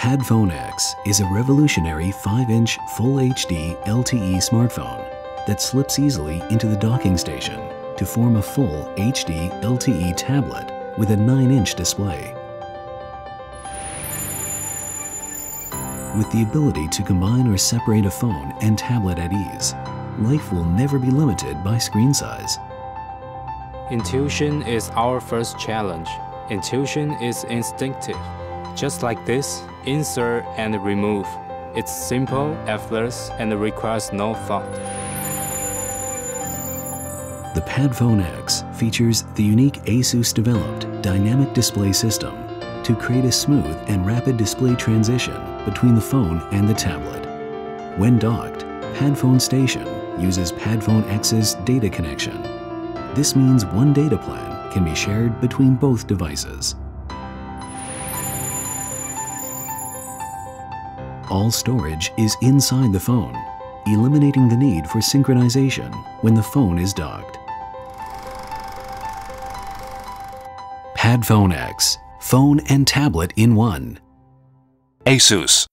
PadFone X is a revolutionary 5-inch Full HD LTE smartphone that slips easily into the docking station to form a full HD LTE tablet with a 9-inch display. With the ability to combine or separate a phone and tablet at ease, life will never be limited by screen size. Intuition is our first challenge. Intuition is instinctive. Just like this, insert and remove. It's simple, effortless, and requires no thought. The PadFone X features the unique ASUS-developed dynamic display system to create a smooth and rapid display transition between the phone and the tablet. When docked, PadFone Station uses PadFone X's data connection. This means one data plan can be shared between both devices. All storage is inside the phone, eliminating the need for synchronization when the phone is docked. PadFone X, phone and tablet in one. ASUS